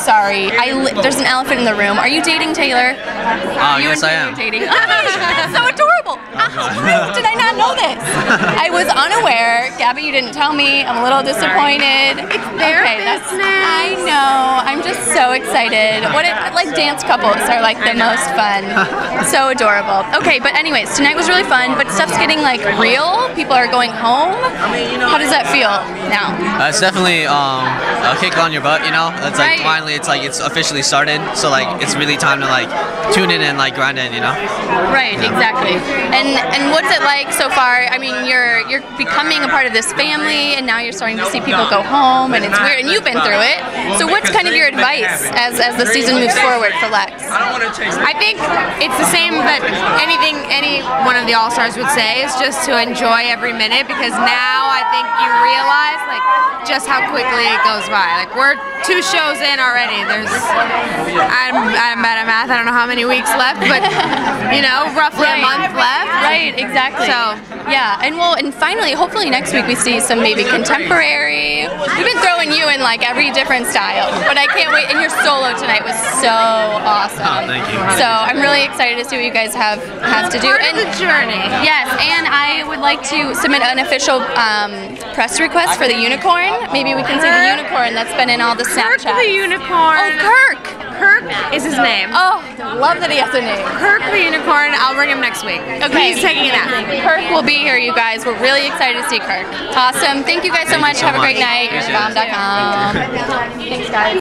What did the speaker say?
sorry. I li- there's an elephant in the room. Are you dating Taylor? Uh, oh, You yes, and I am. Dating. That's so adorable. Uh-huh. How did I not know this? I was unaware. Gabby, you didn't tell me. I'm a little disappointed. It's their that's- business. I know. I'm just so excited. What it, like dance couples are like the most fun. So adorable. Okay, but anyways, tonight was really fun. But stuff's getting like real. People are going home. How does that feel now? Uh, it's definitely um, a kick on your butt, you know. It's like Right. finally, it's like it's officially started. So like it's really time to like tune in and like grind in, you know. Right, exactly. And and what's it like so far? I mean, you're you're becoming a part of this family, and now you're starting to see people go home, and it's weird. And you've been through it. So what's kind of your advice as as the season moves forward for Lex? I don't want to change. I think it's the same that anything any one of the All Stars would say is just to enjoy every minute because now I think you realize like just how quickly it goes by. Like we're two shows in already. There's I'm I'm bad at math. I don't know how many weeks left, but you know, roughly Right. a month left. Right, exactly. So- yeah, and well, and finally, hopefully next week we see some maybe contemporary. We've been throwing you in like every different style, but I can't wait. And your solo tonight was so awesome. Oh, thank you. So I'm really excited to see what you guys have have to do. Part of the journey. Yes, and I would like to submit an official um, press request for the unicorn. Maybe we can see the unicorn that's been in all the Kirk Snapchat. the unicorn. Oh, Kirk! Kirk is his name. Oh, love that he has a name. Kirk the unicorn. I'll bring him next week. Okay. He's taking it out. Kirk will be here, you guys. We're really excited to see Kirk. Awesome. Thank you guys so much. Have a great night. Appreciate it. Bomb.com. Thanks, guys.